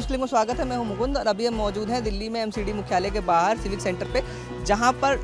News में स्वागत है। मैं हूँ मुकुंद और अभी हम मौजूद हैं दिल्ली में एमसीडी मुख्यालय के बाहर सिविक सेंटर पे, जहाँ पर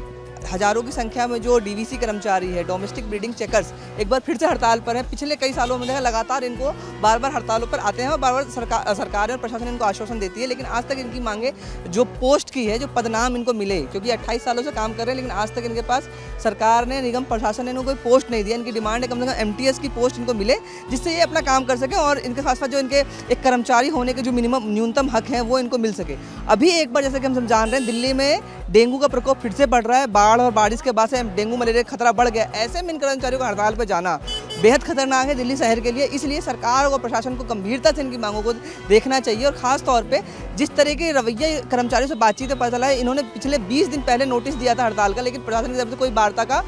हज़ारों की संख्या में जो डीवीसी कर्मचारी है डोमेस्टिक ब्रीडिंग चेकर्स एक बार फिर से हड़ताल पर हैं। पिछले कई सालों में लगातार इनको बार बार हड़तालों पर आते हैं और बार बार सरकार सरकार और प्रशासन इनको आश्वासन देती है, लेकिन आज तक इनकी मांगे जो पोस्ट की है, जो पदनाम इनको मिले, क्योंकि अट्ठाईस सालों से काम कर रहे हैं, लेकिन आज तक इनके पास सरकार ने, निगम, प्रशासन ने इनको कोई पोस्ट नहीं दिया इनकी डिमांड है, कम से कम एमटीएस की पोस्ट इनको मिले, जिससे ये अपना काम कर सके और इनके साथ साथ जो इनके एक कर्मचारी होने के जो मिनिमम, न्यूनतम हक हैं, वो इनको मिल सके। अभी एक बार जैसे कि हम जान रहे हैं, दिल्ली में डेंगू का प्रकोप फिर से बढ़ रहा है। बाढ़ और बारिश के बाद से डेंगू मलेरिया का खतरा बढ़ गया। ऐसे में इन कर्मचारियों का हड़ताल पर जाना बेहद खतरनाक है दिल्ली शहर के लिए। इसलिए सरकार और प्रशासन को गंभीरता से इनकी मांगों को देखना चाहिए और ख़ास तौर पे जिस तरह के रवैया कर्मचारियों से बातचीत पता चला है इन्होंने पिछले 20 दिन पहले नोटिस दिया था हड़ताल का, लेकिन प्रशासन की तरफ़ से कोई वार्ता का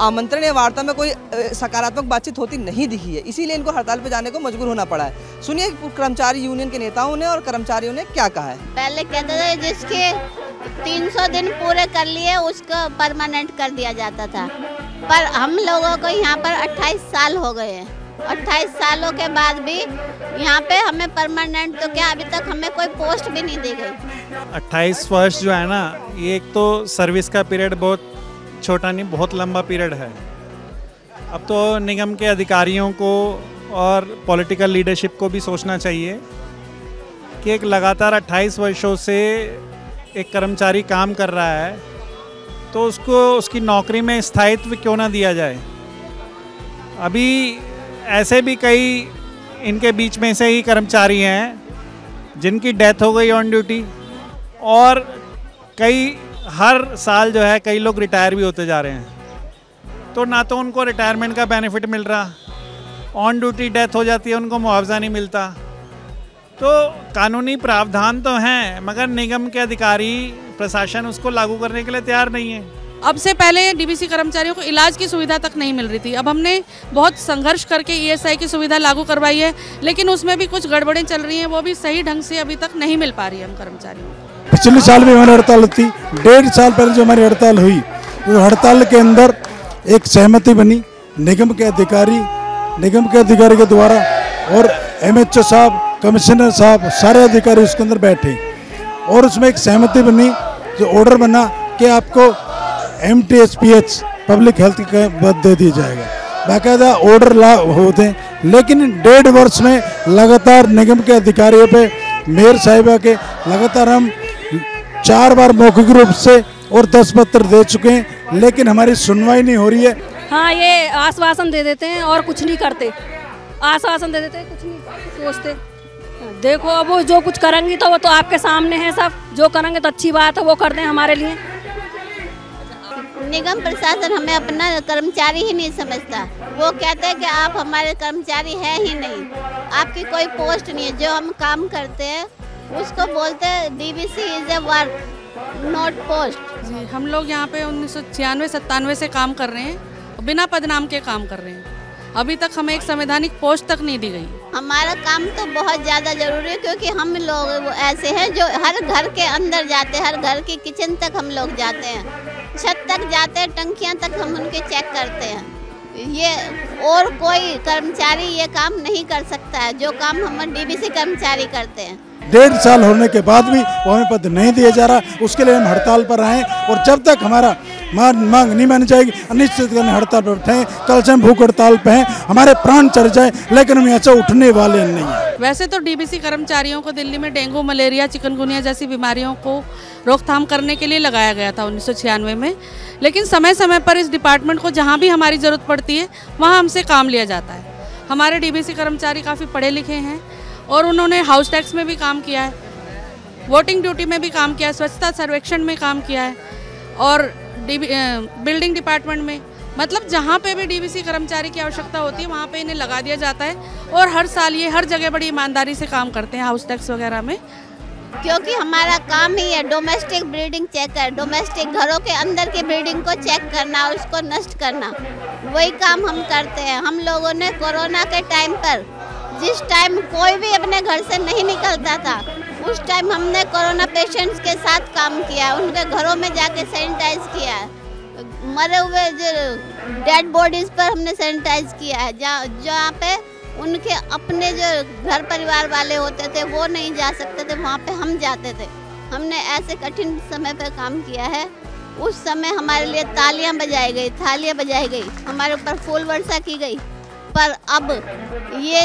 आमंत्रण या वार्ता में कोई सकारात्मक बातचीत होती नहीं दिखी है। इसीलिए इनको हड़ताल पर जाने को मजबूर होना पड़ा है। सुनिए कर्मचारी यूनियन के नेताओं ने और कर्मचारियों ने क्या कहा है। पहले कहते थे जिसके 300 दिन पूरे कर लिए, उसको परमानेंट कर दिया जाता था। पर हम लोगों को यहाँ पर 28 साल हो गए हैं। 28 सालों के बाद भी यहाँ पे हमें परमानेंट तो क्या, अभी तक हमें कोई पोस्ट भी नहीं दी गई। 28 वर्ष जो है ना, ये एक तो सर्विस का पीरियड बहुत छोटा नहीं, बहुत लंबा पीरियड है। अब तो निगम के अधिकारियों को और पॉलिटिकल लीडरशिप को भी सोचना चाहिए कि एक लगातार 28 वर्षों से एक कर्मचारी काम कर रहा है तो उसको, उसकी नौकरी में स्थायित्व क्यों ना दिया जाए? अभी ऐसे भी कई इनके बीच में से ही कर्मचारी हैं, जिनकी डेथ हो गई ऑन ड्यूटी और कई हर साल जो है कई लोग रिटायर भी होते जा रहे हैं। तो ना तो उनको रिटायरमेंट का बेनिफिट मिल रहा ऑन ड्यूटी डेथ हो जाती है, उनको मुआवजा नहीं मिलता। तो कानूनी प्रावधान तो हैं मगर निगम के अधिकारी प्रशासन उसको लागू करने के लिए तैयार नहीं है। अब से पहले डीबीसी कर्मचारियों को इलाज की सुविधा तक नहीं मिल रही थी। अब हमने बहुत संघर्ष करके ईएसआई की सुविधा लागू करवाई है लेकिन उसमें भी कुछ गड़बड़ें चल रही हैं वो भी सही ढंग से अभी तक नहीं मिल पा रही है हम कर्मचारियों को। पिछले साल भी हमारी हड़ताल थी डेढ़ साल पहले जो हमारी हड़ताल हुई वो हड़ताल के अंदर एक सहमति बनी निगम के अधिकारी निगम के अधिकारी के द्वारा और एम साहब कमिश्नर साहब, सारे अधिकारी उसके अंदर बैठे। और उसमें एक सहमति बनी, जो ऑर्डर बना कि आपको M T P H public health का दे दिया जाएगा। बाकायदा ऑर्डर ला होते लेकिन डेढ़ वर्ष में लगातार निगम के अधिकारियों पे, मेयर साहिबा के, लगातार हम चार बार मौखिक रूप से और दस पत्र दे चुके हैं, लेकिन हमारी सुनवाई नहीं हो रही है। हाँ ये आश्वासन दे देते हैं और कुछ नहीं करते। आश्वासन दे देते हैं, कुछ नहीं सोचते। देखो अब वो जो कुछ करेंगी तो वो तो आपके सामने है सब। जो करेंगे तो अच्छी बात है वो कर दें हमारे लिए। निगम प्रशासन हमें अपना कर्मचारी ही नहीं समझता। वो कहते हैं कि आप हमारे कर्मचारी हैं ही नहीं। आपकी कोई पोस्ट नहीं है जो हम काम करते हैं उसको बोलते हैं DBC is a work not post जी हम लोग यहाँ पे उन्नीस सौ छियानवे सत्तानवे से काम कर रहे हैं बिना पदनाम के काम कर रहे हैं। अभी तक हमें एक संवैधानिक पोस्ट तक नहीं दी गई। हमारा काम तो बहुत ज़्यादा ज़रूरी है क्योंकि हम लोग ऐसे हैं जो हर घर के अंदर जाते हैं, हर घर की किचन तक हम लोग जाते हैं। छत तक जाते हैं, टंकियाँ तक हम उनके चेक करते हैं। ये और कोई कर्मचारी ये काम नहीं कर सकता है, जो काम हम डीबीसी कर्मचारी करते हैं। डेढ़ साल होने के बाद भी वो हमें पद नहीं दिया जा रहा। उसके लिए हम हड़ताल पर आए और जब तक हमारा मांग नहीं मानी जाएगी, अनिश्चित हड़ताल पर उठे, कल से हम भूख हड़ताल पे हैं, हमारे प्राण चढ़ जाए, लेकिन हम यहाँ उठने वाले नहीं हैं। वैसे तो डीबीसी कर्मचारियों को दिल्ली में डेंगू, मलेरिया, चिकनगुनिया जैसी बीमारियों को रोकथाम करने के लिए लगाया गया था उन्नीस सौ छियानवे में। लेकिन समय समय पर इस डिपार्टमेंट को जहाँ भी हमारी ज़रूरत पड़ती है, वहाँ हमसे काम लिया जाता है। हमारे डीबीसी कर्मचारी काफ़ी पढ़े लिखे हैं और उन्होंने हाउस टैक्स में भी काम किया है वोटिंग ड्यूटी में भी काम किया है, स्वच्छता सर्वेक्षण में काम किया है, और बिल्डिंग डिपार्टमेंट में मतलब जहाँ पे भी डीवीसी कर्मचारी की आवश्यकता होती है, वहाँ पे इन्हें लगा दिया जाता है, और हर साल ये, हर जगह बड़ी ईमानदारी से काम करते हैं हाउस टैक्स वगैरह में। क्योंकि हमारा काम ही है डोमेस्टिक ब्रीडिंग चेक कर डोमेस्टिक घरों के अंदर की ब्रीडिंग को चेक करना और उसको नष्ट करना। वही काम हम करते हैं। हम लोगों ने कोरोना के टाइम पर जिस टाइम कोई भी अपने घर से नहीं निकलता था, उस टाइम हमने कोरोना पेशेंट्स के साथ काम किया, उनके घरों में जाके सैनिटाइज किया। मरे हुए जो डेड बॉडीज पर हमने सैनिटाइज किया है, जहाँ जहाँ पे उनके अपने जो घर परिवार वाले होते थे, वो नहीं जा सकते थे, वहाँ पे हम जाते थे। हमने ऐसे कठिन समय पर काम किया है। उस समय हमारे लिए तालियाँ बजाई गई, थालियाँ बजाई गई। हमारे ऊपर फूल वर्षा की गई। पर अब ये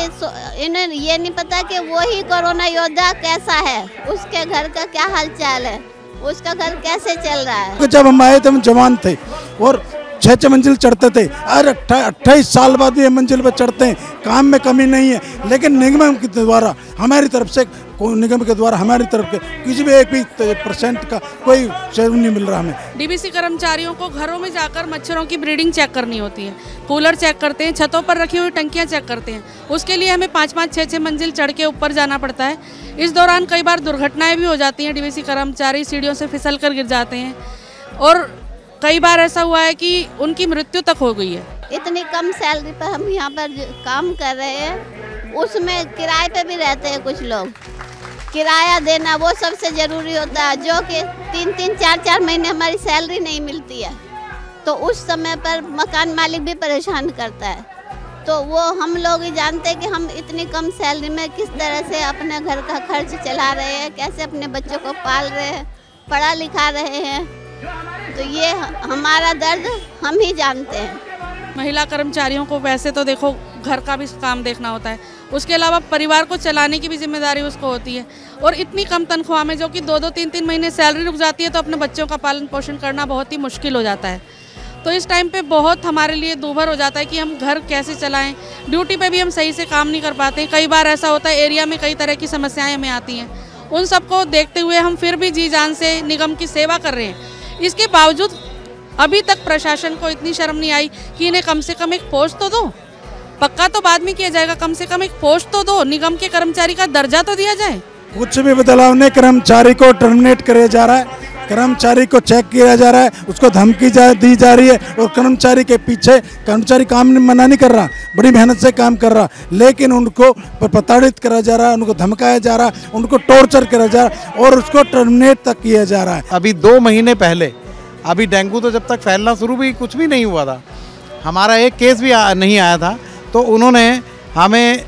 इन्हें ये नहीं पता कि वही कोरोना योद्धा कैसा है। उसके घर का क्या हालचाल है? उसका घर कैसे चल रहा है? जब हम आए थे, हम जवान थे और छः छः मंजिल चढ़ते थे। अरे अट्ठाईस साल बाद भी ये मंजिल पर चढ़ते हैं। काम में कमी नहीं है। लेकिन निगम के द्वारा, हमारी तरफ़ से को- निगम के द्वारा हमारी तरफ़ के किसी भी एक भी परसेंट का कोई शेयर नहीं मिल रहा हमें। डीबीसी कर्मचारियों को घरों में जाकर मच्छरों की ब्रीडिंग चेक करनी होती है। कूलर चेक करते हैं छतों पर रखी हुई टंकियाँ चेक करते हैं। उसके लिए हमें पाँच पाँच छः छः मंजिल चढ़ के ऊपर जाना पड़ता है। इस दौरान कई बार दुर्घटनाएँ भी हो जाती हैं। डीबीसी कर्मचारी सीढ़ियों से फिसल कर गिर जाते हैं। और कई बार ऐसा हुआ है कि उनकी मृत्यु तक हो गई है। इतनी कम सैलरी पर हम यहाँ पर काम कर रहे हैं। उसमें किराए पे भी रहते हैं कुछ लोग। किराया देना वो सबसे ज़रूरी होता है, जो कि तीन तीन, चार चार महीने हमारी सैलरी नहीं मिलती है। तो उस समय पर मकान मालिक भी परेशान करता है। तो वो हम लोग ही जानते हैं कि हम इतनी कम सैलरी में किस तरह से अपने घर का खर्च चला रहे हैं, कैसे अपने बच्चों को पाल रहे हैं, पढ़ा लिखा रहे हैं। तो ये हमारा दर्द हम ही जानते हैं। महिला कर्मचारियों को वैसे तो देखो, घर का भी काम देखना होता है। उसके अलावा परिवार को चलाने की भी ज़िम्मेदारी उसको होती है। और इतनी कम तनख्वाह में जो कि दो दो तीन तीन महीने सैलरी रुक जाती है तो अपने बच्चों का पालन पोषण करना बहुत ही मुश्किल हो जाता है। तो इस टाइम पे बहुत हमारे लिए दूभर हो जाता है कि हम घर कैसे चलाएँ। ड्यूटी पे भी हम सही से काम नहीं कर पाते। कई बार ऐसा होता है, एरिया में कई तरह की समस्याएँ हमें आती हैं। उन सबको देखते हुए हम फिर भी जी जान से, निगम की सेवा कर रहे हैं। इसके बावजूद अभी तक प्रशासन को इतनी शर्म नहीं आई कि इन्हें कम से कम एक पोस्ट तो दो। पक्का तो बाद में किया जाएगा। कम से कम एक पोस्ट तो दो। निगम के कर्मचारी का दर्जा तो दिया जाए। कुछ भी बदलाव नहीं। कर्मचारी को टर्मिनेट किया जा रहा है। कर्मचारी को चेक किया जा रहा है। उसको धमकी जा दी जा रही है और कर्मचारी के पीछे कर्मचारी काम मना नहीं कर रहा। बड़ी मेहनत से काम कर रहा। लेकिन उनको प्रताड़ित करा जा रहा है उनको धमकाया जा रहा है उनको टॉर्चर करा जा रहा है और उसको टर्मिनेट तक किया जा रहा है। अभी दो महीने पहले अभी डेंगू तो जब तक फैलना शुरू भी कुछ भी नहीं हुआ था हमारा एक केस भी आ, नहीं आया था। तो उन्होंने हमें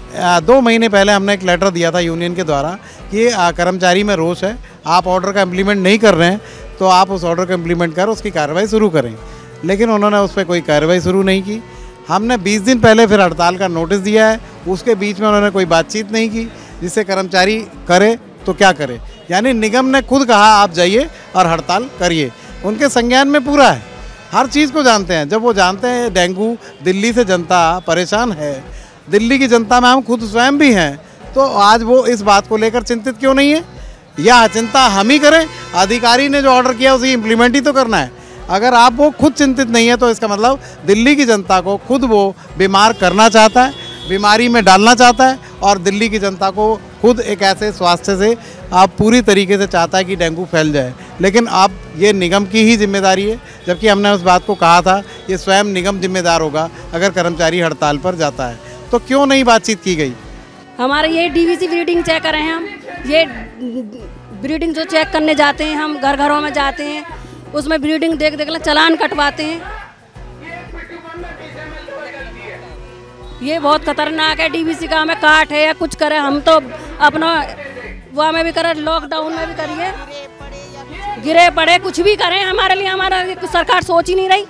दो महीने पहले हमने एक लेटर दिया था यूनियन के द्वारा कि कर्मचारी में रोष है, आप ऑर्डर का इम्प्लीमेंट नहीं कर रहे हैं तो आप उस ऑर्डर को इम्प्लीमेंट कर, उसकी कार्रवाई शुरू करें। लेकिन उन्होंने उस पर कोई कार्रवाई शुरू नहीं की। हमने 20 दिन पहले फिर हड़ताल का नोटिस दिया है, उसके बीच में उन्होंने कोई बातचीत नहीं की, जिससे कर्मचारी करे तो क्या करे? यानी निगम ने खुद कहा, आप जाइए और हड़ताल करिए। उनके संज्ञान में पूरा है। हर चीज़ को जानते हैं। जब वो जानते हैं डेंगू, दिल्ली से जनता परेशान है। दिल्ली की जनता में हम खुद स्वयं भी हैं। तो आज वो इस बात को लेकर चिंतित क्यों नहीं है? या चिंता हम ही करें? अधिकारी ने जो ऑर्डर किया, उसे इम्प्लीमेंट ही तो करना है। अगर आप वो खुद चिंतित नहीं है तो इसका मतलब दिल्ली की जनता को खुद वो बीमार करना चाहता है, बीमारी में डालना चाहता है और दिल्ली की जनता को खुद एक ऐसे स्वास्थ्य से आप पूरी तरीके से चाहता है कि डेंगू फैल जाए। लेकिन आप, ये निगम की ही ज़िम्मेदारी है, जबकि हमने उस बात को कहा था, ये स्वयं निगम जिम्मेदार होगा अगर कर्मचारी हड़ताल पर जाता है। तो क्यों नहीं बातचीत की गई? हमारे ये डीवीसी ब्रीडिंग चेक करें हम। ये ब्रीडिंग जो चेक करने जाते हैं, हम घर घरों में जाते हैं, उसमें ब्रीडिंग देख देख चलान कटवाते हैं। ये बहुत खतरनाक है डीवीसी का हमें काट है या कुछ करे, हम तो अपना वहाँ में भी करें लॉकडाउन में भी करिए। गिरे पड़े, कुछ भी करें हमारे लिए, हमारा सरकार सोच ही नहीं रही।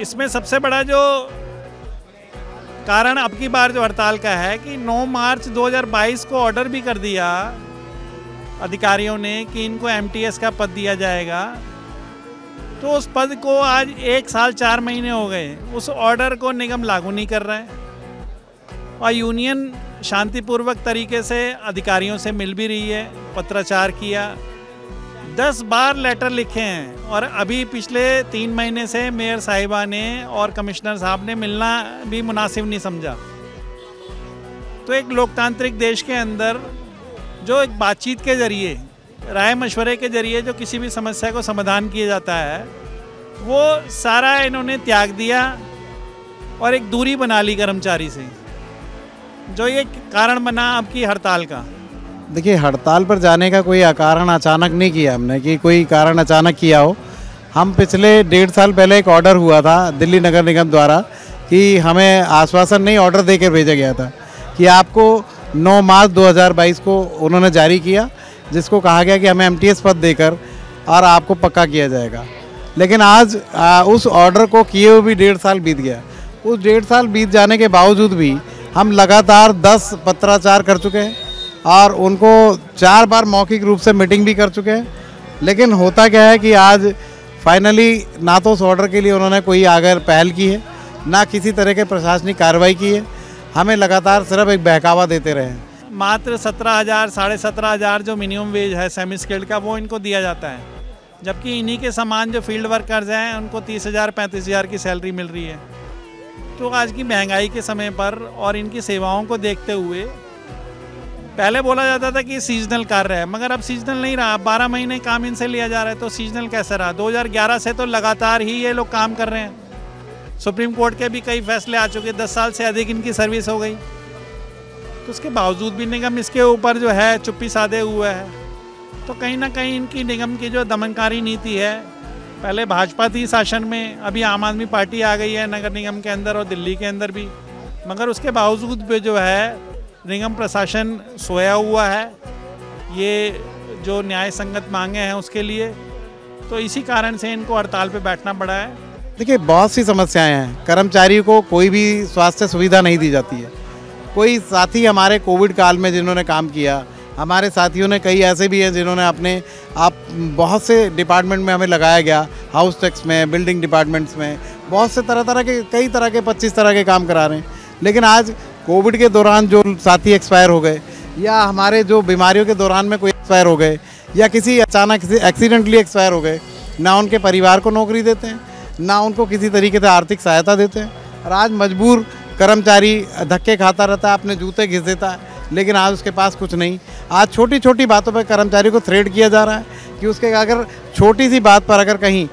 इसमें सबसे बड़ा जो कारण अब की बार जो हड़ताल का है कि 9 मार्च 2022 को ऑर्डर भी कर दिया अधिकारियों ने कि इनको एमटीएस का पद दिया जाएगा। तो उस पद को आज एक साल चार महीने हो गए। उस ऑर्डर को निगम लागू नहीं कर रहा और यूनियन शांतिपूर्वक तरीके से अधिकारियों से मिल भी रही है, पत्राचार किया। दस बार लेटर लिखे हैं और अभी पिछले तीन महीने से मेयर साहिबा ने और कमिश्नर साहब ने मिलना भी मुनासिब नहीं समझा। तो एक लोकतांत्रिक देश के अंदर जो एक बातचीत के ज़रिए, राय मशवरे के ज़रिए जो किसी भी समस्या को समाधान किया जाता है, वो सारा इन्होंने त्याग दिया और एक दूरी बना ली कर्मचारी से। जो ये कारण बना आपकी हड़ताल का? देखिए हड़ताल पर जाने का कोई कारण अचानक नहीं किया हमने कि कोई कारण अचानक किया हो। हम पिछले डेढ़ साल पहले एक ऑर्डर हुआ था दिल्ली नगर निगम द्वारा कि हमें आश्वासन नहीं ऑर्डर दे कर भेजा गया था कि आपको 9 मार्च 2022 को उन्होंने जारी किया जिसको कहा गया कि हमें एमटीएस पद देकर और आपको पक्का किया जाएगा। लेकिन आज आ, उस ऑर्डर को किए हुए भी डेढ़ साल बीत गया। उस डेढ़ साल बीत जाने के बावजूद भी हम लगातार 10 पत्राचार कर चुके हैं और उनको चार बार मौखिक रूप से मीटिंग भी कर चुके हैं। लेकिन होता क्या है कि आज फाइनली ना तो उस ऑर्डर के लिए उन्होंने कोई आगे पहल की है, ना किसी तरह के प्रशासनिक कार्रवाई की है। हमें लगातार सिर्फ़ एक बहकावा देते रहे मात्र सत्रह हज़ार, साढ़े सत्रह हज़ार जो मिनिमम वेज है सेमी स्किल्ड का, वो इनको दिया जाता है। जबकि इन्हीं के समान जो फ़ील्ड वर्कर्स हैं, उनको तीस हज़ार, पैंतीस हज़ार की सैलरी मिल रही है। तो आज की महँगाई के समय पर और इनकी सेवाओं को देखते हुए पहले बोला जाता था कि सीजनल कार्य है, मगर अब सीजनल नहीं रहा। बारह महीने काम इनसे लिया जा रहा है तो सीजनल कैसे रहा? 2011 से तो लगातार ही ये लोग काम कर रहे हैं। सुप्रीम कोर्ट के भी कई फैसले आ चुके दस साल से अधिक इनकी सर्विस हो गई। तो उसके बावजूद भी निगम इसके ऊपर जो है, चुप्पी साधे हुए है। तो कहीं ना कहीं इनकी निगम की जो दमनकारी नीति है पहले भाजपा थी शासन में, अभी आम आदमी पार्टी आ गई है नगर निगम के अंदर और दिल्ली के अंदर भी। मगर उसके बावजूद भी जो है, निगम प्रशासन सोया हुआ है, ये जो न्याय संगत मांगे हैं उसके लिए तो इसी कारण से इनको हड़ताल पे बैठना पड़ा है। देखिए, बहुत सी समस्याएँ हैं। कर्मचारी को कोई भी स्वास्थ्य सुविधा नहीं दी जाती है। कोई साथी हमारे कोविड काल में जिन्होंने काम किया हमारे साथियों ने कई ऐसे भी हैं जिन्होंने अपने, आप बहुत से डिपार्टमेंट में हमें लगाया गया हाउस टैक्स में बिल्डिंग डिपार्टमेंट्स में, बहुत से तरह तरह के, कई तरह के, पच्चीस तरह के काम करा रहे हैं। लेकिन आज कोविड के दौरान जो साथी एक्सपायर हो गए, या हमारे जो बीमारियों के दौरान में कोई एक्सपायर हो गए, या किसी अचानक किसी एक्सीडेंटली एक्सपायर हो गए, ना उनके परिवार को नौकरी देते हैं, ना उनको किसी तरीके से आर्थिक सहायता देते हैं। और आज मजबूर कर्मचारी धक्के खाता रहता है, अपने जूते घिस देता है। लेकिन आज उसके पास कुछ नहीं। आज छोटी छोटी बातों पर कर्मचारी को थ्रेड किया जा रहा है कि उसके अगर छोटी सी बात पर अगर कहीं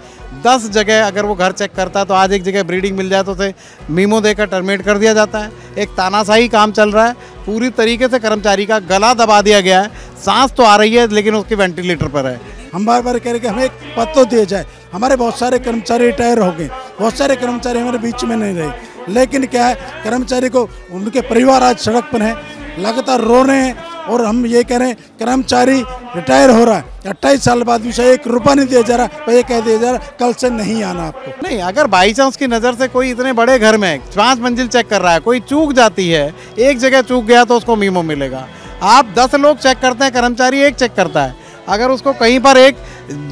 दस जगह अगर वो घर चेक करता तो आज एक जगह ब्रीडिंग मिल जाए तो उसे मीमो देकर टर्मिनेट कर दिया जाता है। एक तानाशाही काम चल रहा है। पूरी तरीके से कर्मचारी का गला दबा दिया गया है। सांस तो आ रही है, लेकिन उसकी वेंटिलेटर पर है। हम बार बार कह रहे कि हमें एक पद तो दिया जाए। हमारे बहुत सारे कर्मचारी रिटायर हो गए। बहुत सारे कर्मचारी हमारे बीच में नहीं रहे। लेकिन क्या है, कर्मचारी को उनके परिवार आज सड़क पर हैं। लगातार रो रहे हैं और हम ये कह रहे हैं कर्मचारी रिटायर हो रहा है। अट्ठाईस साल बाद भी एक रुपया नहीं दिया जा रहा भाई ये कह दिया जा रहा, कल से नहीं आना आपको। नहीं, अगर बाई चांस की नज़र से कोई इतने बड़े घर में पाँच मंजिल चेक कर रहा है, कोई चूक जाती है, एक जगह चूक गया तो उसको मीमो मिलेगा। आप दस लोग चेक करते हैं, कर्मचारी एक चेक करता है। अगर उसको कहीं पर एक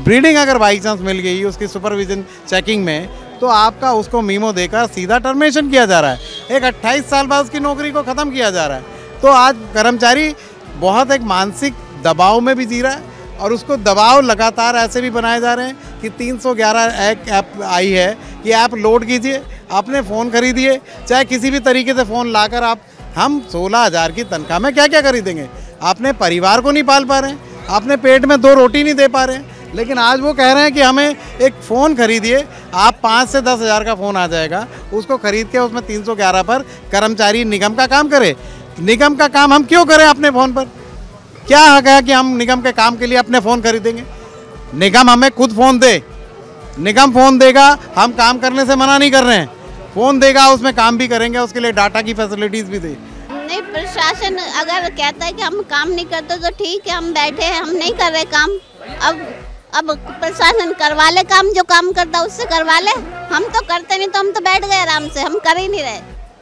ब्रीडिंग अगर बाई चांस मिल गई, उसकी सुपरविजन चेकिंग में तो आपका उसको मीमो देकर सीधा टर्मिनेशन किया जा रहा है। एक 28 साल बाद उसकी नौकरी को ख़त्म किया जा रहा है। तो आज कर्मचारी बहुत एक मानसिक दबाव में भी जी रहा है और उसको दबाव लगातार ऐसे भी बनाए जा रहे हैं कि 311 एक ऐप आई है कि ऐप लोड कीजिए, आपने फ़ोन खरीदिए, चाहे किसी भी तरीके से फ़ोन लाकर आप, हम सोलह हज़ार की तनख्वाह में क्या क्या खरीदेंगे? आपने परिवार को नहीं पाल पा रहे हैं, आपने पेट में दो रोटी नहीं दे पा रहे हैं, लेकिन आज वो कह रहे हैं कि हमें एक फ़ोन खरीदिए, आप पाँच से दस हज़ार का फ़ोन आ जाएगा, उसको खरीद के उसमें तीन सौ ग्यारह पर कर्मचारी निगम का काम करे। निगम का काम हम क्यों करें अपने फ़ोन पर? क्या हक है कि हम निगम के काम के लिए अपने फ़ोन खरीदेंगे? निगम हमें खुद फ़ोन दे। निगम फ़ोन देगा हम काम करने से मना नहीं कर रहे हैं। फ़ोन देगा उसमें काम भी करेंगे उसके लिए डाटा की फैसिलिटीज़ भी दे। नहीं प्रशासन अगर कहता है कि हम काम नहीं करते तो ठीक है हम बैठे हैं हम नहीं कर रहे काम। अब अब प्रशासन करवा ले काम जो काम करता उससे करवा ले। हम तो करते नहीं तो हम तो बैठ गए आराम से हम कर ही नहीं रहे।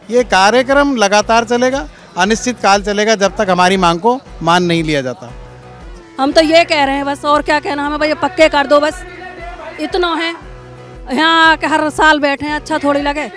ये कार्यक्रम लगातार चलेगा। अनिश्चित काल चलेगा जब तक हमारी मांग को मान नहीं लिया जाता। हम तो ये कह रहे हैं, बस और क्या कहना, हमें भाई पक्के कर दो, बस इतना है। यहाँ हर साल बैठे हैं अच्छा थोड़ी लगे।